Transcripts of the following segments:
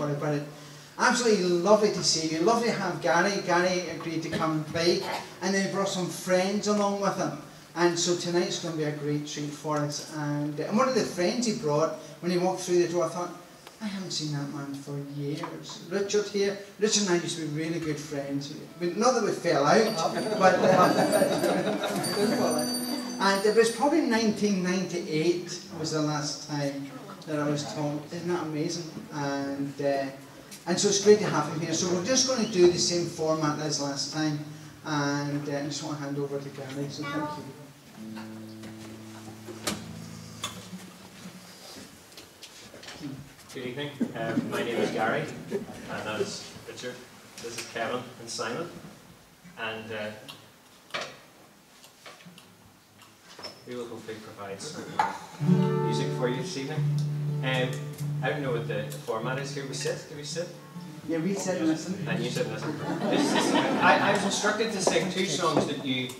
worry about it. Absolutely lovely to see you. Lovely to have Gary. Gary agreed to come play, and then he brought some friends along with him. And so tonight's going to be a great treat for us. And, and one of the friends he brought, when he walked through the door, I thought, I haven't seen that man for years. Richard here. Richard and I used to be really good friends. Not that we fell out, but. Uh, and it was probably 1998 was the last time that I was told. Isn't that amazing? And. Uh, and so it's great to have him here. So we're just going to do the same format as last time. And uh, I just want to hand over to Gary. So thank you. Good evening. Um, my name is Gary, and that is Richard. This is Kevin and Simon. And uh, we will hopefully provide some music for you this evening. Um, I don't know what the, format is here. We sit? Do we sit? Yeah, we sit and listen. And you sit and listen. I, I was instructed to sing two songs that you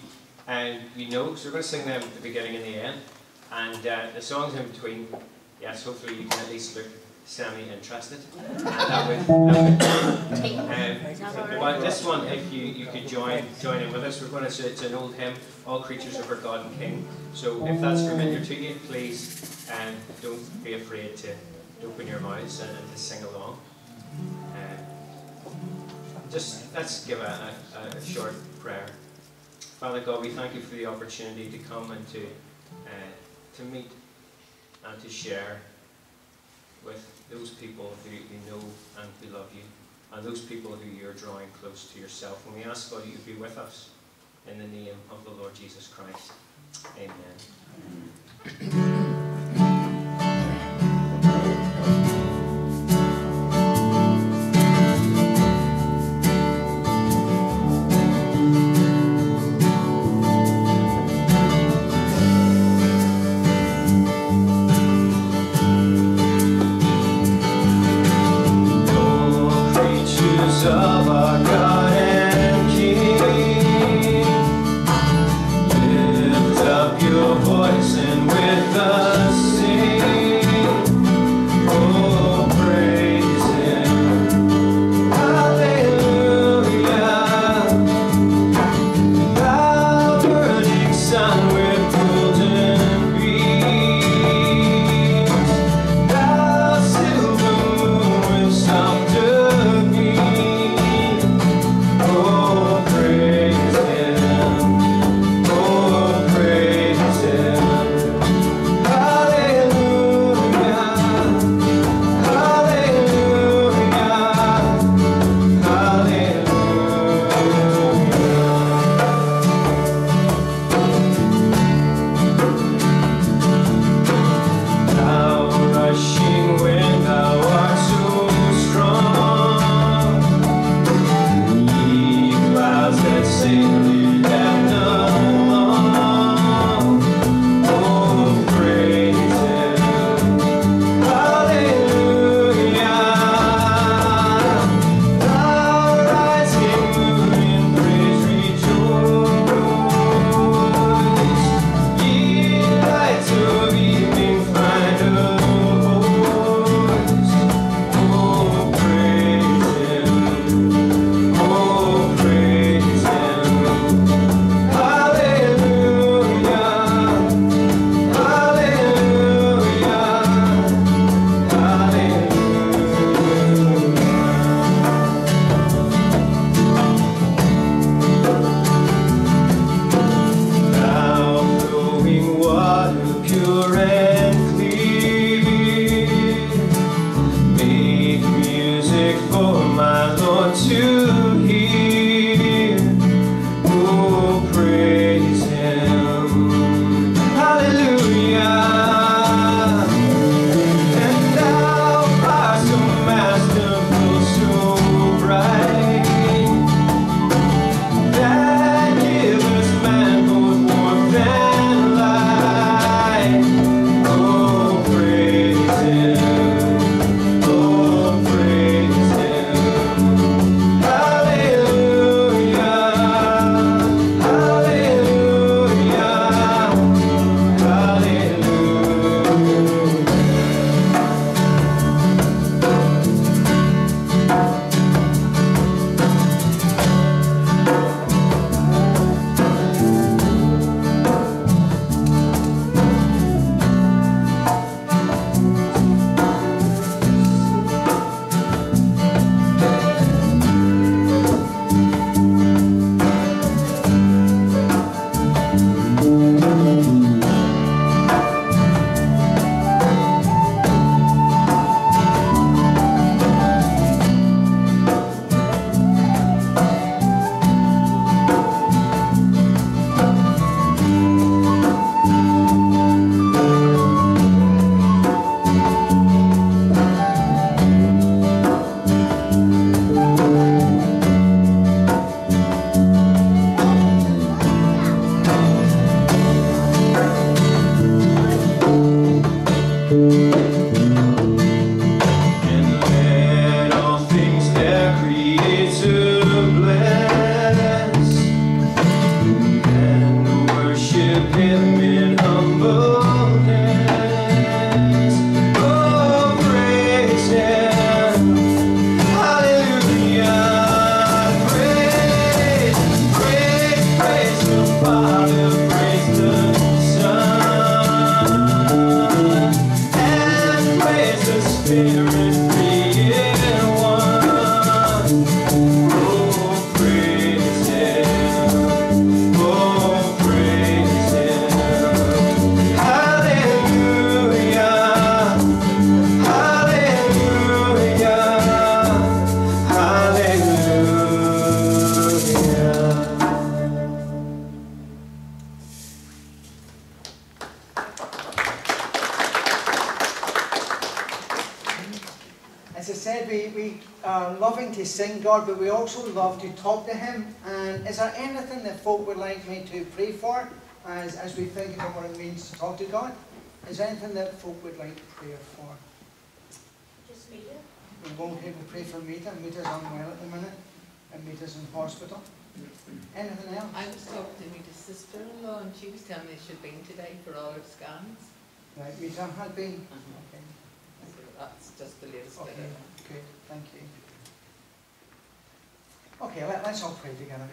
and you know, so we're going to sing them at the beginning and the end. And uh, the songs in between, yes, hopefully you can at least look semi-interested. And that um, this one, if you, you could join join in with us, we're going to, it's an old hymn, All Creatures of Our God and King. So if that's familiar to you, please um, don't be afraid to open your mouths and, and to sing along. Um, just let's give a, a, a, short prayer. Father God, we thank you for the opportunity to come and to uh, to meet and to share with those people who, who know and who love you, and those people who you're drawing close to yourself. And we ask God you be with us in the name of the Lord Jesus Christ. Amen. we but we also love to talk to Him. And is there anything that folk would like me to pray for as, as we think about what it means to talk to God? Is there anything that folk would like prayer for? Just Mita. We won't people pray for Mita. Mita's unwell at the minute, and Mita's in hospital. Anything else? I was talking to Mita's sister-in-law and she was telling me she'd been today for all her scans. Right, Mita had been. Mhm. Okay. So that's just the latest bit Okay, good, thank you. Okay, let, let's all pray together.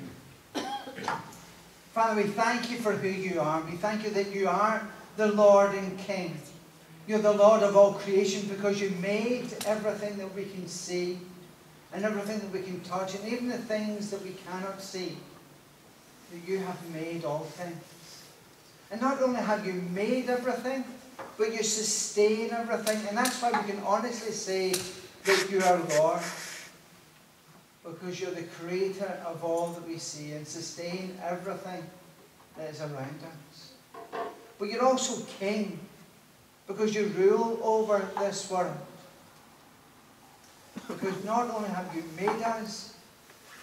Father, we thank you for who you are. We thank you that you are the Lord and King. You're the Lord of all creation because you made everything that we can see and everything that we can touch and even the things that we cannot see. That you have made all things. And not only have you made everything, but you sustain everything. And that's why we can honestly say that you are Lord. Because you're the creator of all that we see and sustain everything that is around us. But you're also King. Because you rule over this world. Because not only have you made us,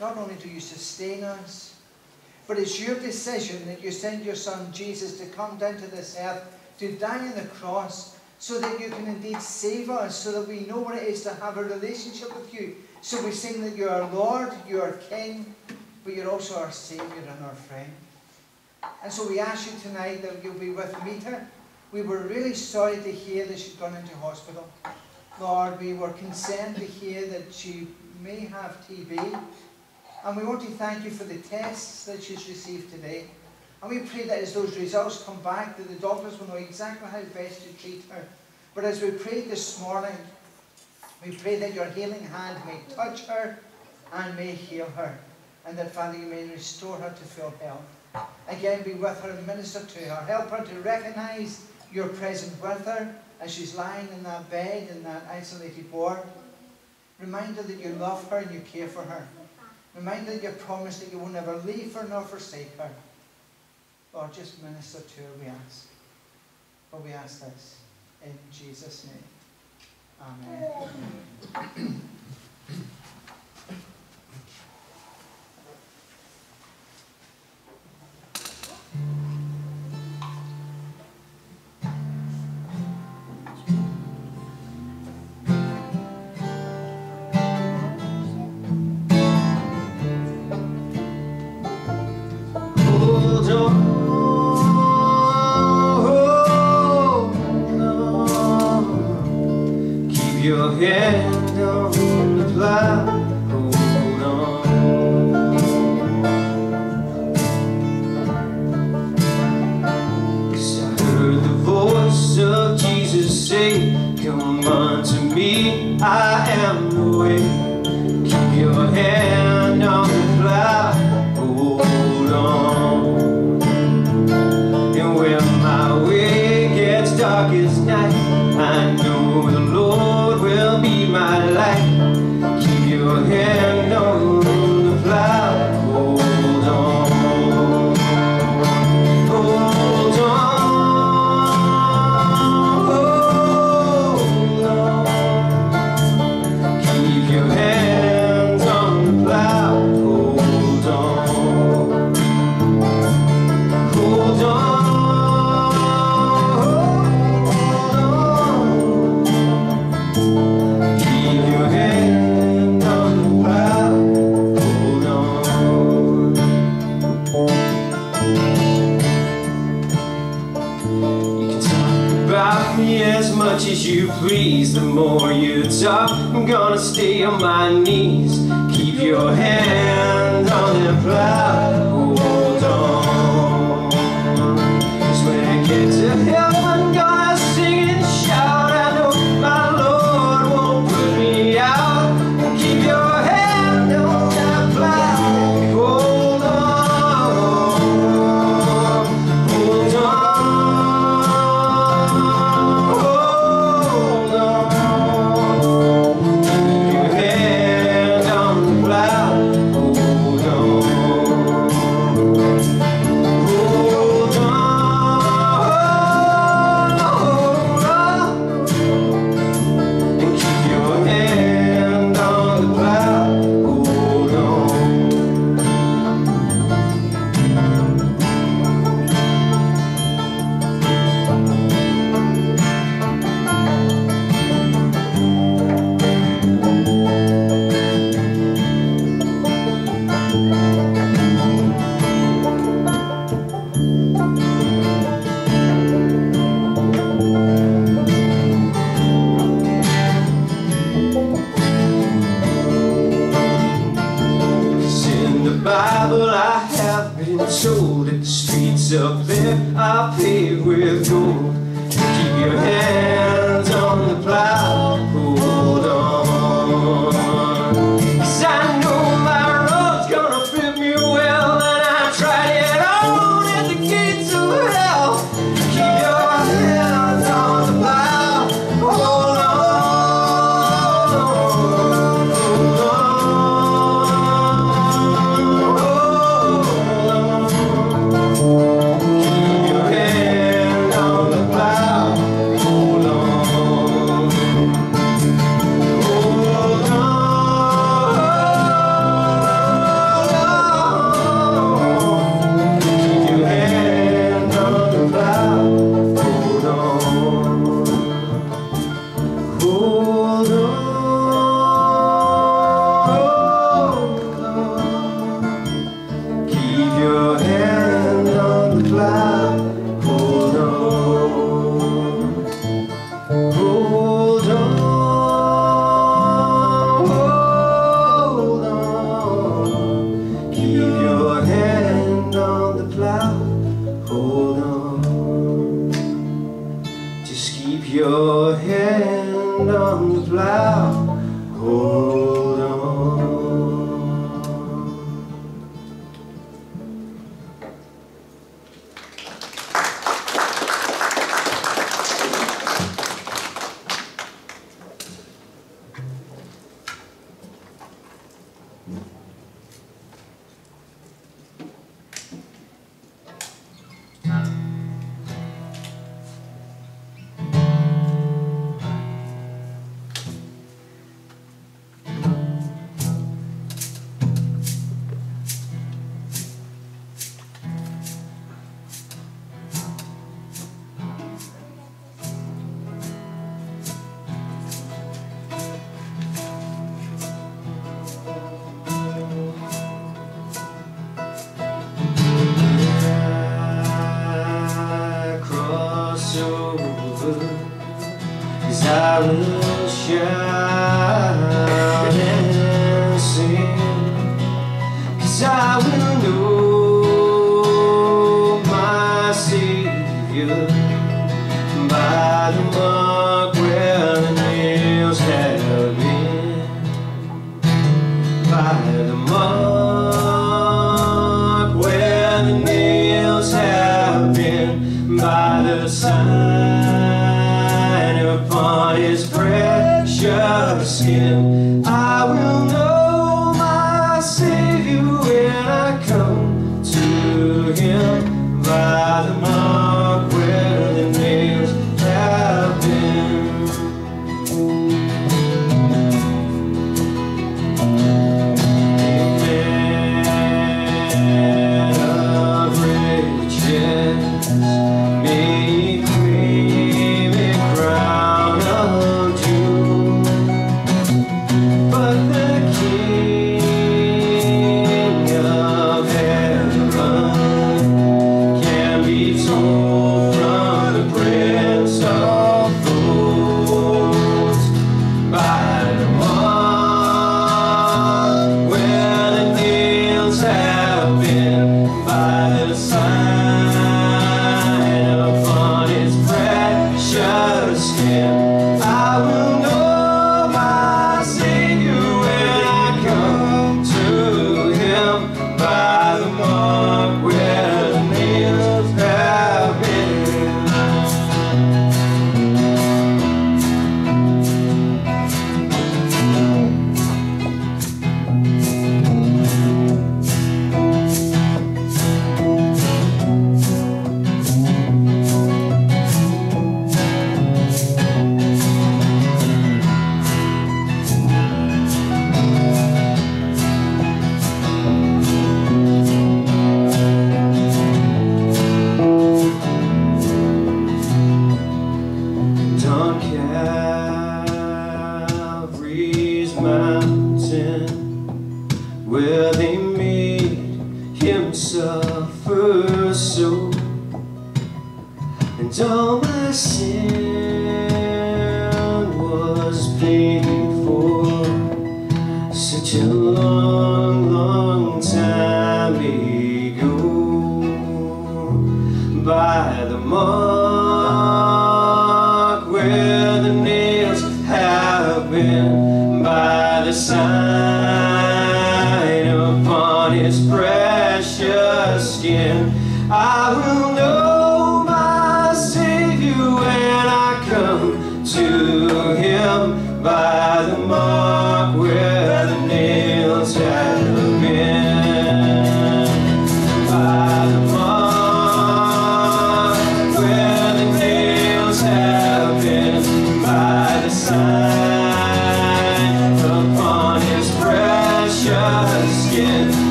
not only do you sustain us, but it's your decision that you send your son Jesus to come down to this earth to die on the cross so that you can indeed save us, so that we know what it is to have a relationship with you. So we sing that you are Lord, you are King, but you're also our Saviour and our friend. And so we ask you tonight that you'll be with Mita. We were really sorry to hear that she'd gone into hospital. Lord, we were concerned to hear that she may have TB. And we want to thank you for the tests that she's received today. And we pray that as those results come back, that the doctors will know exactly how best to treat her. But as we prayed this morning, we pray that your healing hand may touch her and may heal her. And that, Father, you may restore her to full health. Again, be with her and minister to her. Help her to recognize your presence with her as she's lying in that bed in that isolated ward. Remind her that you love her and you care for her. Remind her that you promise that you will never leave her nor forsake her. Lord, just minister to her, we ask. For we ask this in Jesus' name. Amen. My light. You I'm gonna stay on my knees. Keep your hand on the plow.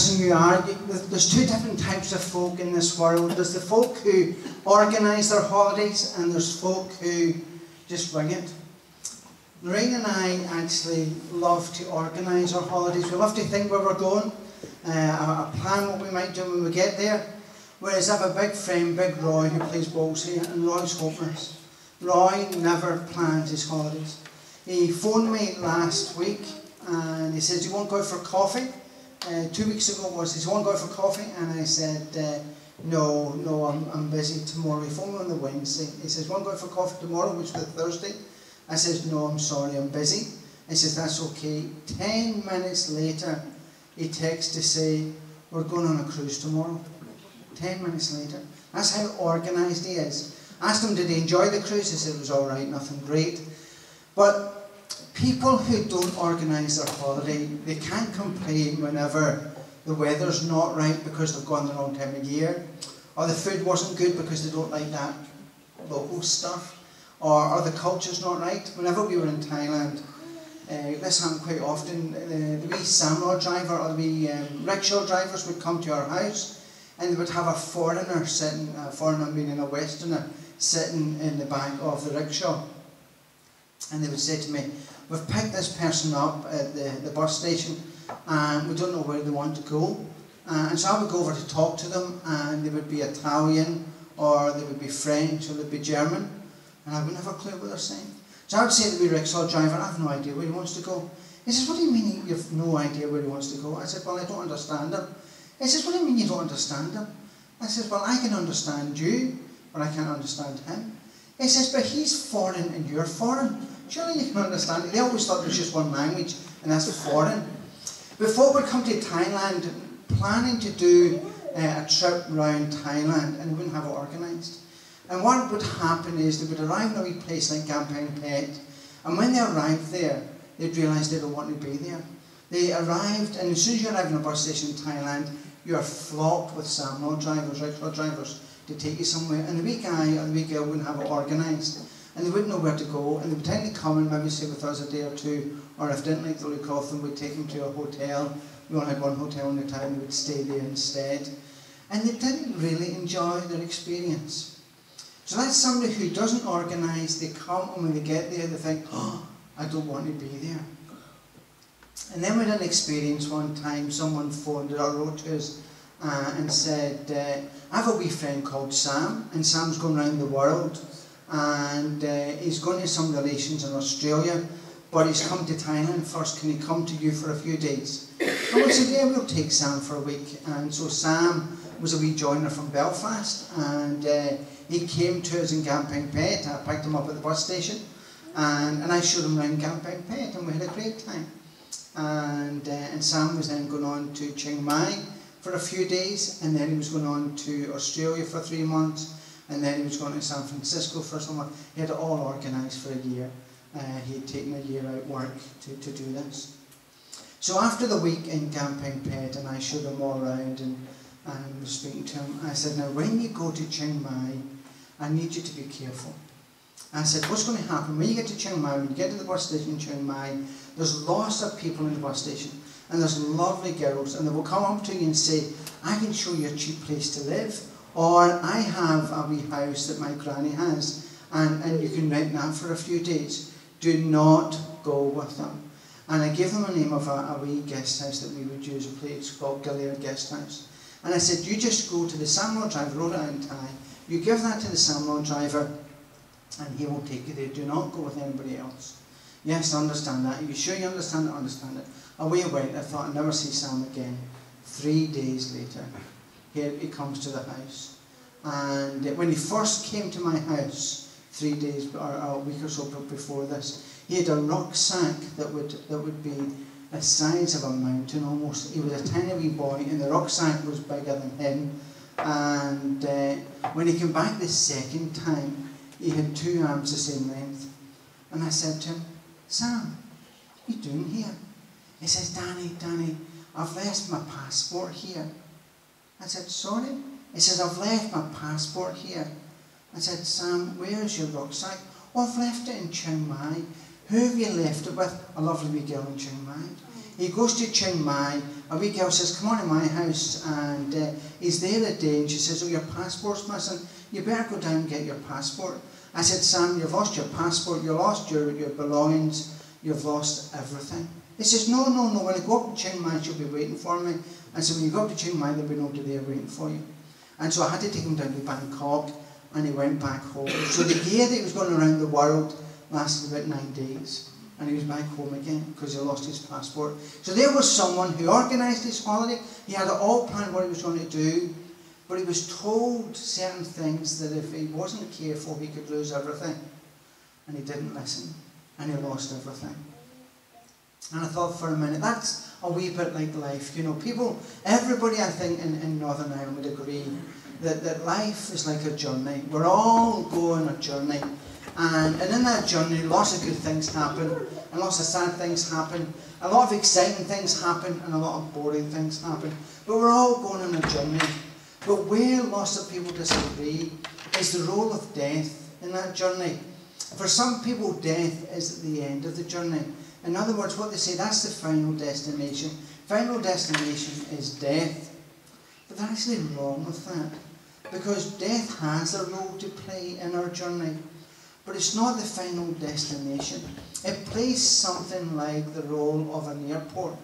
Person you are. There's two different types of folk in this world. There's the folk who organise their holidays, and there's folk who just wing it. Lorraine and I actually love to organise our holidays. We love to think where we're going, uh, plan what we might do when we get there. Whereas I have a big friend, Big Roy, who plays balls here, and Roy's hopeless. Roy never plans his holidays. He phoned me last week and he says, Do you want to go for coffee? Uh, two weeks ago was, he one You want to go for coffee? And I said, uh, No, no, I'm, I'm busy tomorrow. He phoned me on the Wednesday. He says, You want to go for coffee tomorrow, which is the Thursday? I says, No, I'm sorry, I'm busy. He says, That's okay. Ten minutes later, he texts to say, We're going on a cruise tomorrow. Ten minutes later. That's how organised he is. Asked him, Did he enjoy the cruise? He said, It was alright, nothing great. But people who don't organise their holiday, they can't complain whenever the weather's not right because they've gone the wrong time of year, or the food wasn't good because they don't like that local stuff, or, or the culture's not right. Whenever we were in Thailand, uh, this happened quite often. Uh, the wee Samlor driver or the wee um, rickshaw drivers would come to our house and they would have a foreigner sitting, a foreigner meaning a westerner, sitting in the back of the rickshaw. And they would say to me, We've picked this person up at the, the bus station and we don't know where they want to go. Uh, and so I would go over to talk to them and they would be Italian or they would be French or they'd be German and I wouldn't have a clue what they're saying. So I would say to the rickshaw driver, I have no idea where he wants to go. He says, What do you mean you have no idea where he wants to go? I said, Well, I don't understand him. He says, What do you mean you don't understand him? I says, Well, I can understand you, but I can't understand him. He says, But he's foreign and you're foreign. Surely you can understand it. They always thought there was just one language, and that's foreign. Before we come to Thailand, planning to do uh, a trip around Thailand, and we wouldn't have it organised. And what would happen is they would arrive in a wee place like Kamphaeng Phet, and when they arrived there, they'd realise they don't want to be there. They arrived, and as soon as you arrive in a bus station in Thailand, you are flocked with Samlor drivers, rickshaw drivers, to take you somewhere. And the wee guy or the wee girl wouldn't have it organised. And they wouldn't know where to go, and they would to come and maybe stay with us a day or two, or if didn't like the look of them, we'd take them to a hotel. We only had one hotel in the town, they would stay there instead. And they didn't really enjoy their experience. So that's somebody who doesn't organise, they come and when they get there they think, oh, I don't want to be there. And then we had an experience one time, someone phoned to us uh, and said, uh, I have a wee friend called Sam, and Sam's going around the world, and uh, he's going to some relations in Australia, but he's come to Thailand first. Can he come to you for a few days? And we said, yeah, we'll take Sam for a week. And so Sam was a wee joiner from Belfast, and uh, he came to us in Kamphaeng Phet. I picked him up at the bus station, and, and I showed him around Kamphaeng Phet, and we had a great time. And, uh, and Sam was then going on to Chiang Mai for a few days, and then he was going on to Australia for three months, and then he was going to San Francisco for some months. He had it all organised for a year. Uh, he had taken a year out work to, to do this. So after the week in Kamphaeng Phet, and I showed him all around and, and was speaking to him, I said, now when you go to Chiang Mai, I need you to be careful. I said, what's going to happen when you get to Chiang Mai, when you get to the bus station in Chiang Mai, there's lots of people in the bus station. and there's lovely girls, and they will come up to you and say, I can show you a cheap place to live, or I have a wee house that my granny has, and, and you can rent that for a few days. Do not go with them. And I gave them a name of a, a wee guest house that we would use, a place called Gilead Guest House. And I said, you just go to the Samlor Drive, Rhode Island Tie, you give that to the Samlor driver, and he will take you there. Do not go with anybody else. Yes, I understand that. Are you sure you understand it? Understand it. Away I went. I thought I'd never see Sam again. Three days later, here he comes to the house. And when he first came to my house, three days or a week or so before this, he had a rucksack that would that would be the size of a mountain almost. He was a tiny wee boy, and the rucksack was bigger than him. And uh, when he came back the second time, he had two arms the same length. And I said to him, Sam, what are you doing here? He says, Danny, Danny, I've left my passport here. I said, sorry? He says, I've left my passport here. I said, Sam, where's your rucksack? Oh, I've left it in Chiang Mai. Who have you left it with? A lovely wee girl in Chiang Mai. He goes to Chiang Mai. A wee girl says, come on to my house. And uh, he's there a day. And she says, oh, your passport's missing. You better go down and get your passport. I said, Sam, you've lost your passport. You've lost your, your belongings. You've lost everything. He says, no, no, no. When I go up to Chiang Mai, she'll be waiting for me. And so when you go to Chiang Mai, there'll be nobody there waiting for you. And so I had to take him down to Bangkok. And he went back home. So the year that he was going around the world lasted about nine days and he was back home again because he lost his passport. So there was someone who organised his holiday. He had it all planned what he was going to do, but he was told certain things that if he wasn't careful, he could lose everything. And he didn't listen, and he lost everything. And I thought for a minute, that's a wee bit like life. You know, people, everybody I think in, in Northern Ireland would agree that, that life is like a journey. We're all going a journey. And, and in that journey, lots of good things happen, and lots of sad things happen, a lot of exciting things happen, and a lot of boring things happen. But we're all going on a journey. But where lots of people disagree is the role of death in that journey. For some people, death is at the end of the journey. In other words, what they say, that's the final destination. Final destination is death. But they're actually wrong with that. Because death has a role to play in our journey. But it's not the final destination. It plays something like the role of an airport.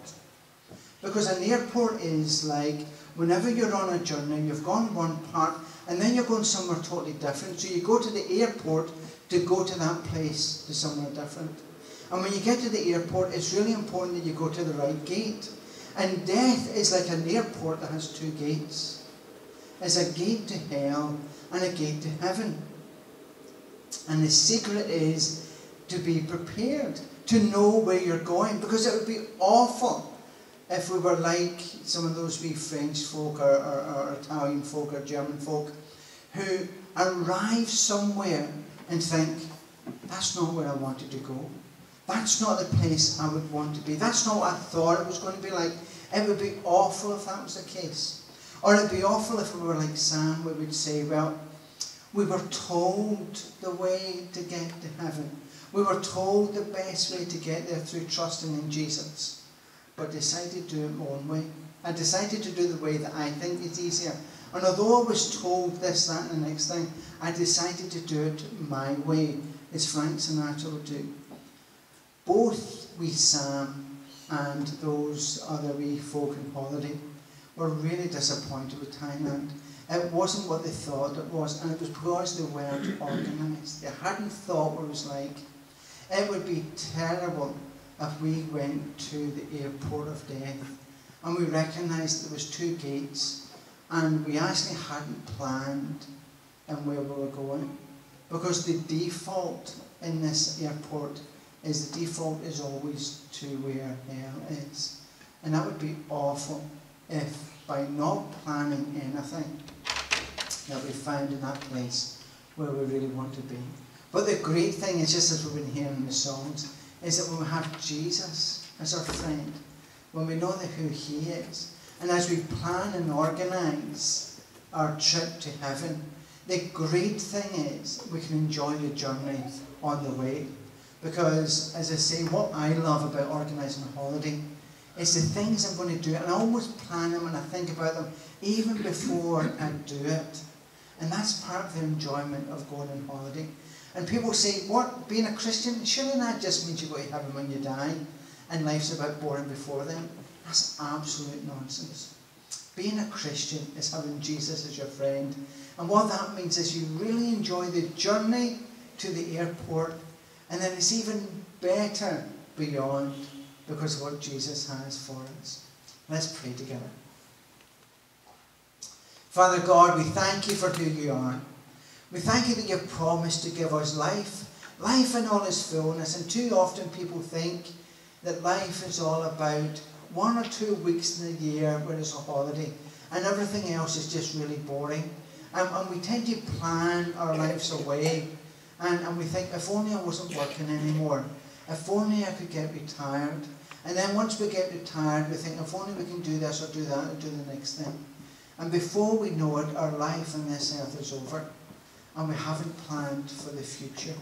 Because an airport is like whenever you're on a journey, you've gone one part and then you're going somewhere totally different. So you go to the airport to go to that place, to somewhere different. And when you get to the airport, it's really important that you go to the right gate. And death is like an airport that has two gates. It's a gate to hell and a gate to heaven. And the secret is to be prepared, to know where you're going, because it would be awful if we were like some of those wee French folk or, or, or Italian folk or German folk who arrive somewhere and think, that's not where I wanted to go. That's not the place I would want to be. That's not what I thought it was going to be like. It would be awful if that was the case. Or it would be awful if we were like Sam, we would say, well, we were told the way to get to heaven. We were told the best way to get there through trusting in Jesus, but decided to do it my own way. I decided to do the way that I think is easier. And although I was told this, that, and the next thing, I decided to do it my way, as Frank Sinatra would do. Both we Sam and those other wee folk in holiday were really disappointed with Thailand. It wasn't what they thought it was, and it was because they weren't organised. They hadn't thought what it was like. It would be terrible if we went to the airport of death and we recognised there was two gates and we actually hadn't planned and where we were going. Because the default in this airport is the default is always to where hell is. And that would be awful if by not planning anything that we found in that place where we really want to be. But the great thing is, just as we've been hearing in the songs, is that when we have Jesus as our friend, when we know that who He is, and as we plan and organise our trip to heaven, the great thing is we can enjoy the journey on the way. Because, as I say, what I love about organising a holiday is the things I'm going to do, and I always plan them and I think about them even before I do it. And that's part of the enjoyment of going on holiday. And people say, what, being a Christian, surely that just means you go to heaven when you die and life's about boring before then? That's absolute nonsense. Being a Christian is having Jesus as your friend. And what that means is you really enjoy the journey to the airport, and then it's even better beyond because of what Jesus has for us. Let's pray together. Father God, we thank you for who you are. We thank you that you've promised to give us life, life in all its fullness. And too often people think that life is all about one or two weeks in a year where it's a holiday and everything else is just really boring. And, and we tend to plan our lives away and, and we think, if only I wasn't working anymore, if only I could get retired. And then once we get retired, we think, if only we can do this or do that or do the next thing. And before we know it, our life on this earth is over. And we haven't planned for the future.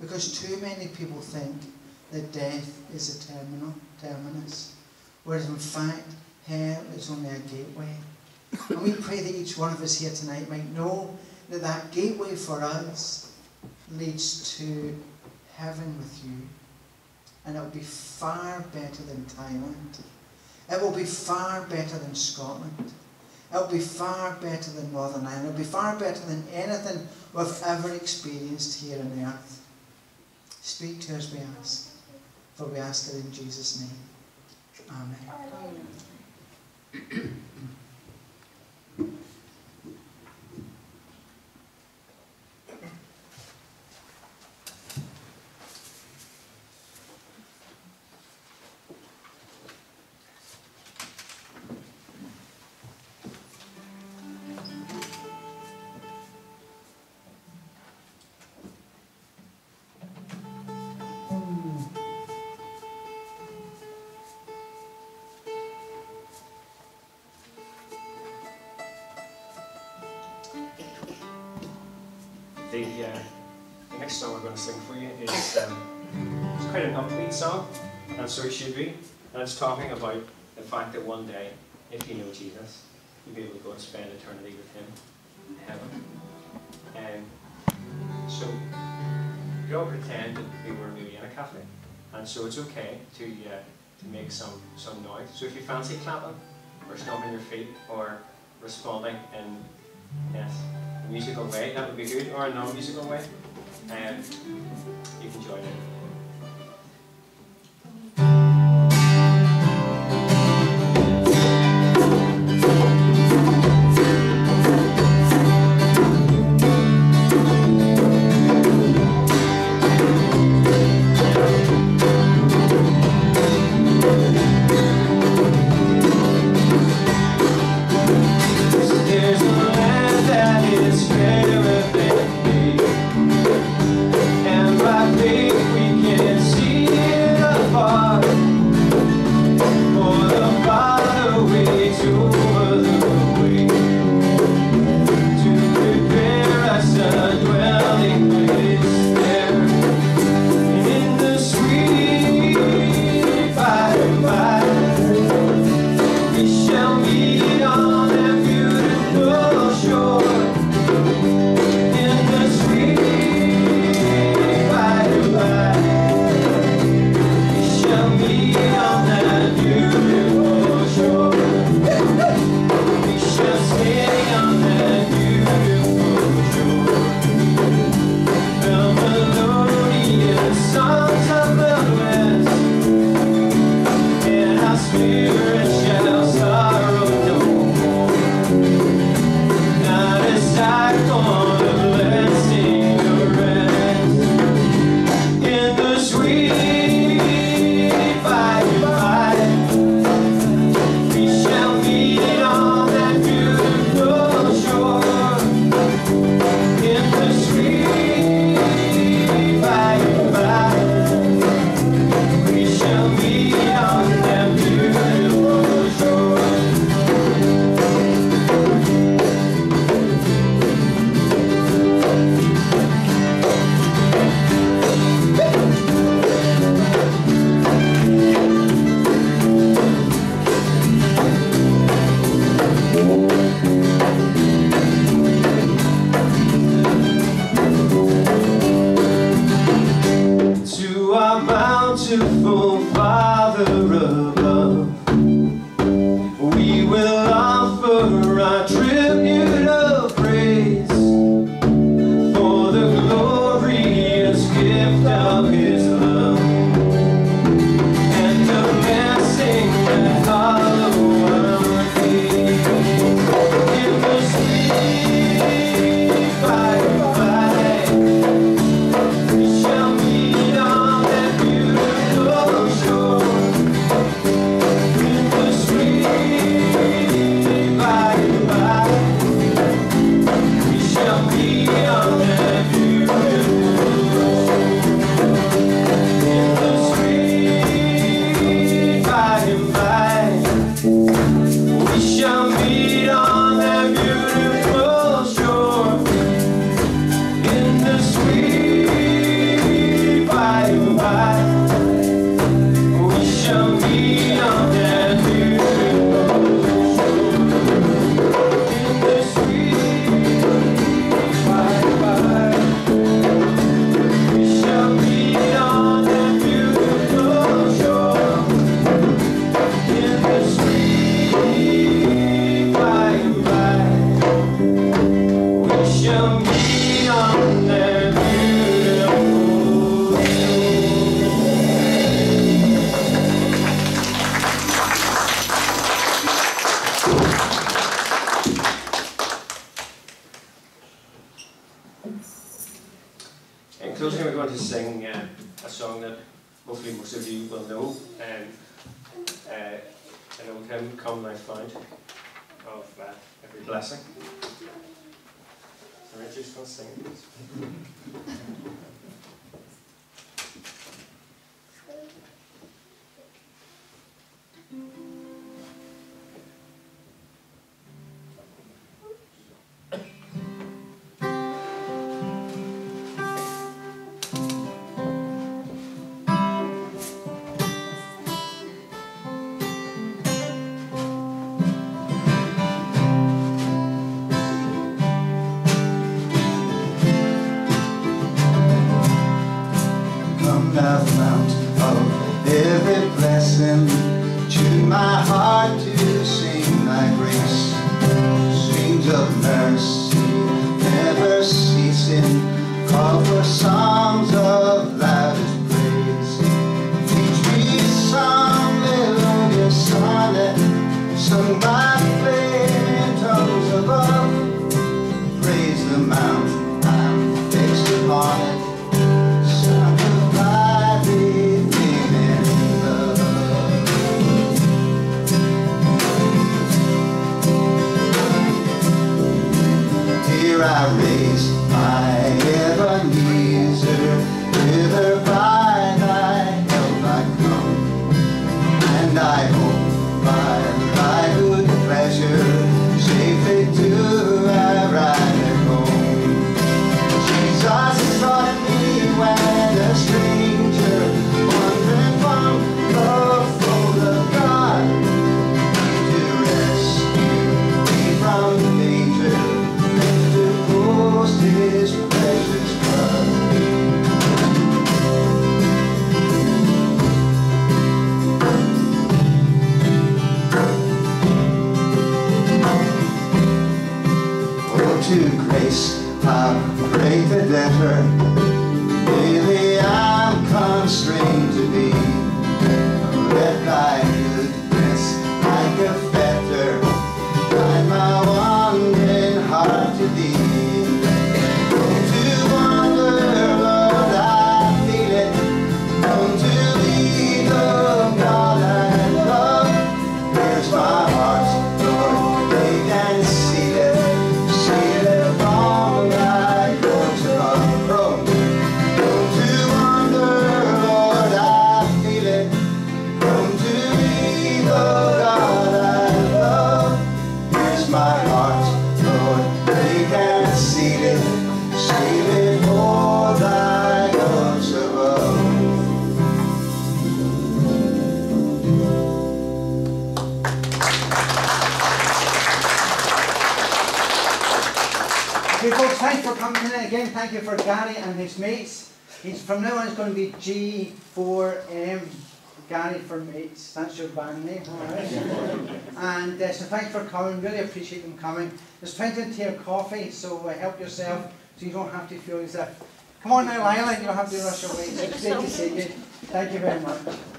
Because too many people think that death is a terminal, terminus. Whereas in fact, hell is only a gateway. And we pray that each one of us here tonight might know that that gateway for us leads to heaven with you. And it will be far better than Thailand. It will be far better than Scotland. It will be far better than Northern Ireland. It will be far better than anything we've ever experienced here on earth. Speak to us, we ask. For we ask it in Jesus' name. Amen. The, uh, the next song we're going to sing for you is um, it's quite an upbeat song, and so it should be. And it's talking about the fact that one day, if you know Jesus, you'll be able to go and spend eternity with Him in heaven. And so we all pretend that we were maybe in a cafe, and so it's okay to uh, to make some some noise. So if you fancy clapping, or stomping your feet, or responding in yes musical way, that would be good, or a non-musical way, and you can join in. For from That's your band name, alright? and uh, so thanks for coming, really appreciate them coming. There's plenty of tea and coffee, so uh, help yourself so you don't have to feel as if. Come on now, Lila, you don't have to rush away. It's great to see you. Thank you very much.